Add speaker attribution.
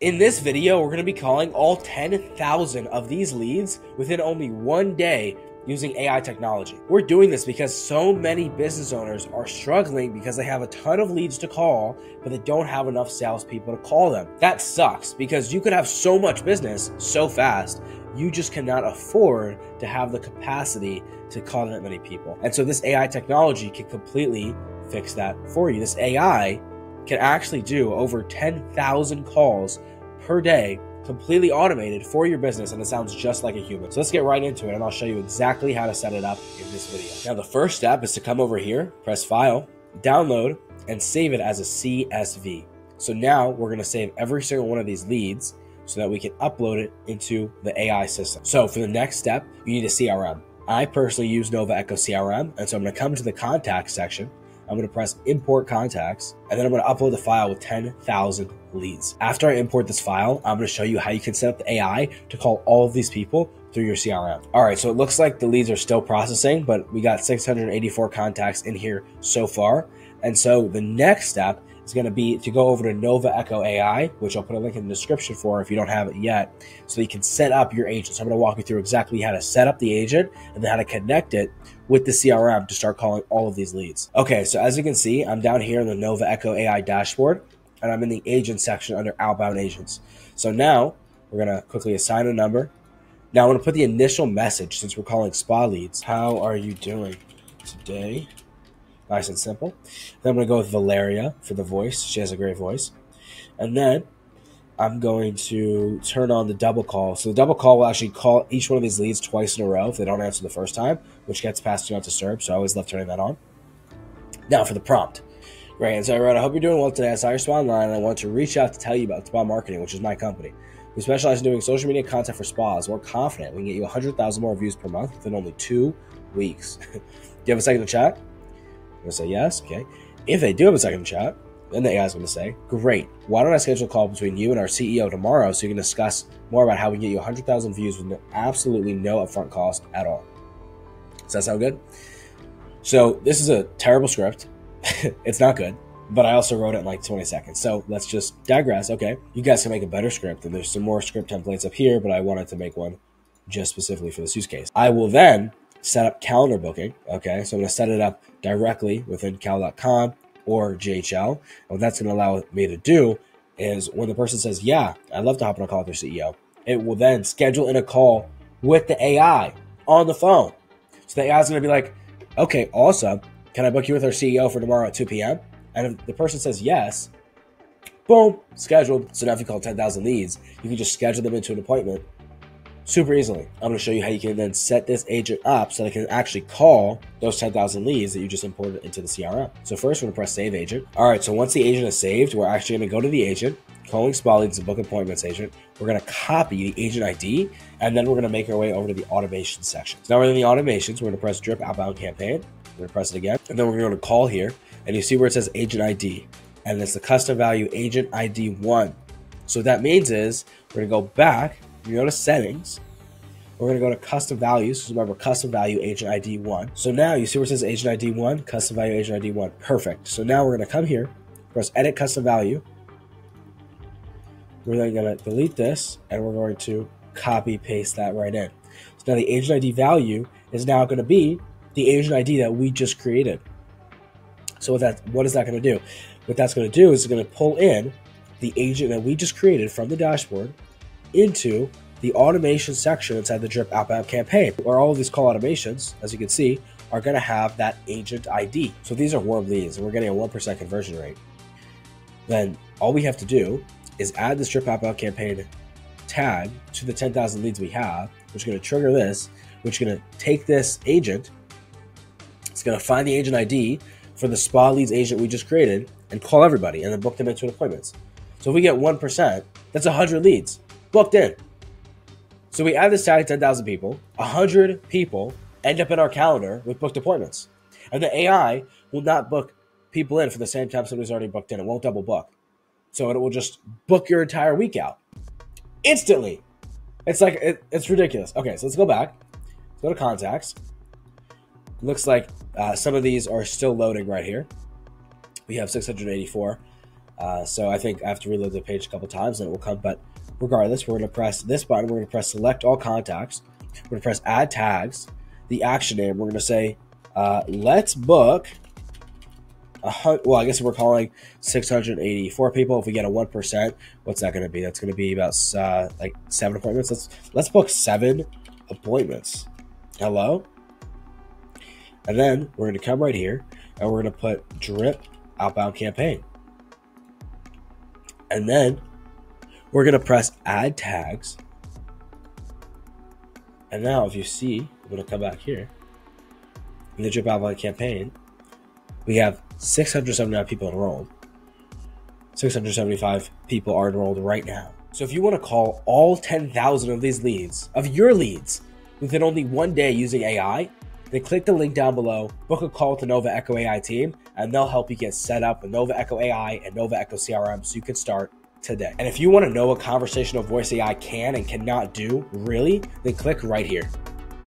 Speaker 1: In this video, we're going to be calling all 10,000 of these leads within only one day using AI technology. We're doing this because so many business owners are struggling because they have a ton of leads to call, but they don't have enough salespeople to call them. That sucks because you could have so much business so fast, you just cannot afford to have the capacity to call that many people. And so this AI technology can completely fix that for you. This AI can actually do over 10,000 calls per day completely automated for your business and it sounds just like a human. So let's get right into it and I'll show you exactly how to set it up in this video. Now the first step is to come over here, press file, download, and save it as a CSV. So now we're gonna save every single one of these leads so that we can upload it into the AI system. So for the next step, you need a CRM. I personally use Nova Echo CRM, and so I'm gonna come to the contact section I'm going to press import contacts and then I'm going to upload the file with 10,000 leads. After I import this file, I'm going to show you how you can set up the AI to call all of these people through your CRM. All right, so it looks like the leads are still processing, but we got 684 contacts in here so far. And so the next step is going to be to go over to Nova Echo AI, which I'll put a link in the description for if you don't have it yet, so you can set up your agent. So I'm going to walk you through exactly how to set up the agent and then how to connect it with the CRM to start calling all of these leads. Okay, so as you can see, I'm down here in the Nova Echo AI dashboard, and I'm in the agent section under outbound agents. So now we're going to quickly assign a number. Now I'm going to put the initial message since we're calling spa leads. How are you doing today? Nice and simple. Then I'm going to go with Valeria for the voice. She has a great voice. And then I'm going to turn on the double call. So the double call will actually call each one of these leads twice in a row if they don't answer the first time, which gets passed to SERP. So I always love turning that on. Now for the prompt. Great. And so everyone, I hope you're doing well today. I saw your spa online and I want to reach out to tell you about Spa Marketing, which is my company. We specialize in doing social media content for spas. We're confident we can get you 100,000 more views per month within only two weeks. do you have a second to chat? I'm going to say yes. Okay. If they do have a second chat, then the AI is going to say, Great. Why don't I schedule a call between you and our CEO tomorrow so you can discuss more about how we can get you 100,000 views with absolutely no upfront cost at all? Does that sound good? So, this is a terrible script. it's not good, but I also wrote it in like 20 seconds. So, let's just digress. Okay. You guys can make a better script, and there's some more script templates up here, but I wanted to make one just specifically for this use case. I will then set up calendar booking. Okay, so I'm going to set it up directly within cal.com or GHL. And what that's going to allow me to do is when the person says, Yeah, I'd love to hop on a call with their CEO, it will then schedule in a call with the AI on the phone. So the AI is going to be like, Okay, awesome. Can I book you with our CEO for tomorrow at 2 p.m.? And if the person says yes, boom, scheduled. So now if you call 10,000 leads, you can just schedule them into an appointment super easily. I'm going to show you how you can then set this agent up so it can actually call those 10,000 leads that you just imported into the CRM. So first, we're going to press Save Agent. All right, so once the agent is saved, we're actually going to go to the agent, calling spa leads and book appointments agent. We're going to copy the agent ID, and then we're going to make our way over to the automation section. So now we're in the automations. We're going to press Drip Outbound Campaign. We're going to press it again, and then we're going to call here, and you see where it says Agent ID, and it's the custom value Agent ID 1. So what that means is we're to go back you go to settings. We're to go to custom values. So remember, custom value agent ID 1. So now you see where it says agent ID 1, custom value agent ID 1. Perfect. So now we're to come here, press edit custom value. We're then to delete this and we're going to copy paste that right in. So now the agent ID value is now to be the agent ID that we just created. So what that what is that going to do? What that's going to do is it's going to pull in the agent that we just created from the dashboard into the automation section inside the Drip Outbound campaign, where all of these call automations, as you can see, are going to have that agent ID. So these are warm leads, and we're getting a 1% conversion rate. Then all we have to do is add this Drip Outbound campaign tag to the 10,000 leads we have, which is going to trigger this, which is going to take this agent, it's going to find the agent ID for the spa leads agent we just created and call everybody and then book them into appointments. So if we get 1%, that's 100 leads booked in. So we add this tag 10,000 people, 100 people end up in our calendar with booked appointments. And the AI will not book people in for the same time somebody's already booked in. It won't double book. So it will just book your entire week out instantly. It's like, it, it's ridiculous. Okay, so let's go back. Go to contacts. Looks like uh, some of these are still loading right here. We have 684. Uh, so I think I have to reload the page a couple times and it will come. But regardless, we're going to press this button. We're going to press select all contacts. We're going to press add tags. The action name, we're going to say, uh, let's book a hundred. Well, I guess we're calling 684 people. If we get a 1%, what's that going to be? That's going to be about uh, like seven appointments. Let's, let's book seven appointments. Hello? And then we're going to come right here and we're going to put drip outbound campaign. And then we're going to press add tags. And now, if you see, I'm going to come back here in the drip outbound campaign. We have 679 people enrolled. 675 people are enrolled right now. So if you want to call all 10,000 of these leads, of your leads, within only one day using AI, then click the link down below, book a call to Nova Echo AI team, and they'll help you get set up with Nova Echo AI and Nova Echo CRM so you can start today. And if you want to know what conversational voice AI can and cannot do, really, then click right here.